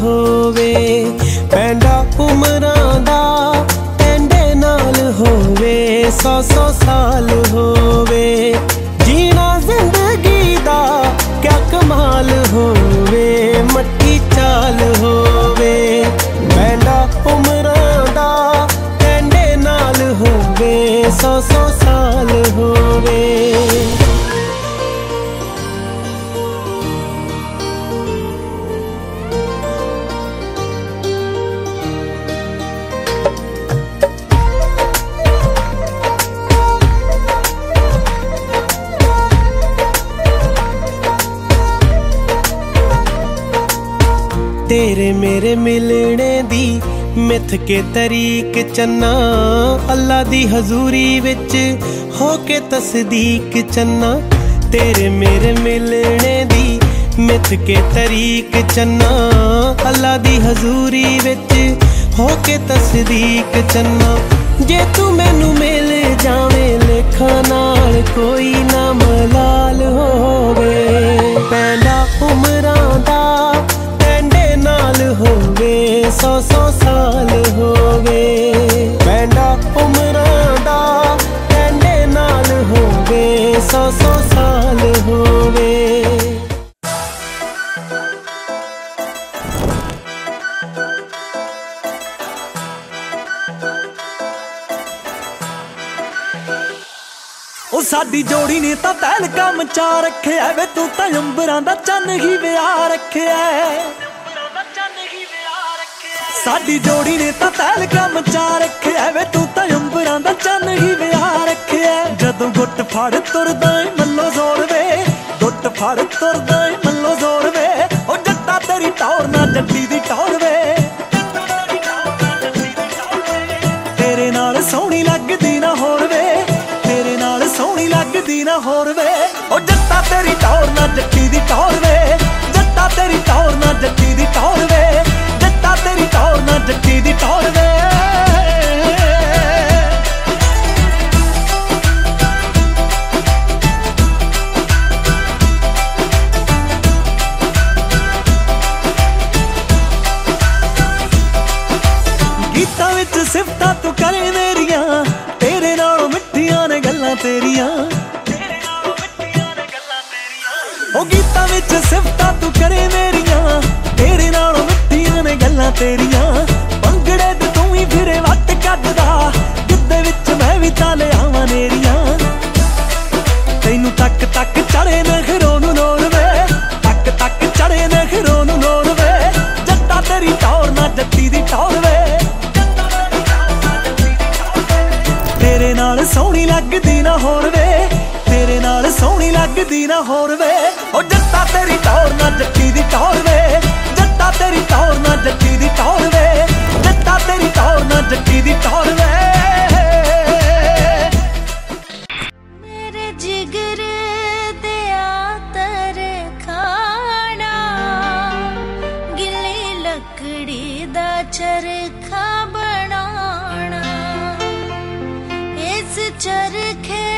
ਹੋਵੇ, ਪੈਂਡਾ ਉਮਰਾਂ ਦਾ ਟੈਂਡੇ ਨਾਲ ਹੋਵੇ, ਸੌ ਸੌ ਸਾਲ ਹੋਵੇ। ਜੀਣਾ ਜ਼ਿੰਦਗੀ ਦਾ ਕਿਆ ਕਮਾਲ ਹੋਵੇ, ਮੱਟੀ ਚਾਲ ਹੋਵੇ। ਪੈਂਡਾ ਉਮਰਾਂ ਦਾ ਟੈਂਡੇ ਨਾਲ ਹੋਵੇ, ਸੌ ਸੌ ਸਾਲ ਹੋਵੇ। ਤੇਰੇ ਮੇਰੇ ਮਿਲਣੇ ਦੀ ਮਿੱਥ ਕੇ ਤਰੀਕ ਚੰਨਾ, ਅੱਲਾ ਦੀ ਹਜ਼ੂਰੀ ਵਿੱਚ ਹੋ ਕੇ ਤਸਦੀਕ ਚੰਨਾ। ਤੇਰੇ ਮੇਰੇ ਮਿਲਣੇ ਦੀ ਮਿੱਥ ਕੇ ਤਰੀਕ ਚੰਨਾ, ਅੱਲਾ ਦੀ ਹਜ਼ੂਰੀ ਵਿੱਚ ਹੋ ਕੇ ਤਸਦੀਕ ਚੰਨਾ। ਜੇ ਤੂੰ ਮੈਨੂੰ ਮਿਲ ਜਾਵੇਂ ਲੇਖਾਂ ਨਾਲ, ਕੋਈ ਨਾ ਮਲਾਲ ਹੋਵੇ। ਸੌ ਸੌ ਸਾਲ ਹੋਵੇ ਪੈਂਡਾ ਉਮਰਾਂ ਦਾ ਟੈਂਡੇ ਨਾਲ ਹੋਵੇ ਸੌ ਸੌ ਸਾਲ ਹੋਵੇ ਉਹ ਸਾਡੀ ਜੋੜੀ ਨੇ ਤਾਂ ਤਹਿਲਕਾ ਮਚਾ ਰੱਖਿਆ ਵੇ, ਤੂੰ ਤਾਂ ਅੰਬਰਾਂ ਦਾ ਚੰਨ ਹੀ ਵਿਆਹ ਰੱਖਿਆ। ਸਾਡੀ ਜੋੜੀ ਨੇ ਤਾਂ ਤੈਲ ਤਹਿਲਕਾ ਮਚਾ ਰੱਖਿਆ ਵੇ, ਤੂੰ ਤਾਂ ਅੰਬਰਾਂ ਦਾ ਚੰਨ ਹੀ ਵਿਆਹ ਰੱਖਿਆ। ਜਦੋਂ ਗੁੱਟ ਫੜ ਤੁਰਦਾ ਏ, ਮੱਲੋ ਜ਼ੋਰ ਵੇ। ਗੁੱਟ ਫੜ ਤੁਰਦਾ ਏ, ਮੱਲੋ ਜ਼ੋਰ ਵੇ। ਉਹ ਜੱਟਾ ਤੇਰੀ ਟੌਰ ਨਾ ਜੱਟੀ ਦੀ ਟੌਰ ਵੇ। ਤੇਰੇ ਨਾਲ ਸੋਹਣੀ ਲੱਗਦੀ ਨਾ ਹੋਰ ਵੇ। ਤੇਰੇ ਨਾਲ ਸੋਹਣੀ ਲੱਗਦੀ ਨਾ ਹੋਰ ਵੇ। ਉਹ ਜੱਟਾ ਤੇਰੀ ਟੌਰ ਨਾ ਜੱਟੀ ਦੀ ਟੌਰ ਵਿੱਚ ਸਿਫਤਾਂ ਤੂੰ ਕਰੇ ਮੇਰੀਆਂ। ਤੇਰੇ ਨਾਲੋਂ ਮਿੱਠੀਆਂ ਨੇ ਗੱਲਾਂ ਤੇਰੀਆਂ। ਉਹ ਗੀਤਾਂ ਵਿੱਚ ਸਿਫਤਾਂ ਤੂੰ ਕਰੇ ਮੇਰੀਆਂ। ਤੇਰੇ ਨਾਲੋਂ ਮਿੱਠੀਆਂ ਨੇ ਗੱਲਾਂ ਤੇਰੀਆਂ। ਭੰਗੜੇ ਤੇ ਤੂੰ ਹੀ ਫਿਰੇ ਵੱਟ ਕੱਢਦਾ। ਗਿੱਧੇ ਵਿੱਚ ਮੈਂ ਵੀ ਤਾਂ ਲਿਆਵਾਂ ਨੇਰੀਆਂ। ਤੈਨੂੰ ਤੱਕ ਤੱਕ ਚੜੇ ਨਖਰੋਂ ਨਾਲ ਸੋਹਣੀ ਲੱਗਦੀ ਨਾ ਹੋਰ ਵੇ। ਤੇਰੇ ਨਾਲ ਸੋਹਣੀ ਲੱਗਦੀ ਨਾ ਹੋਰ ਵੇ। ਉਹ ਜੱਟਾ ਤੇਰੀ ਤੌਰ ਨਾ ਜੱਟੀ ਦੀ ਟੌਰ ਵੇ। ਜੱਟਾ ਤੇਰੀ ਤੌਰ चरखे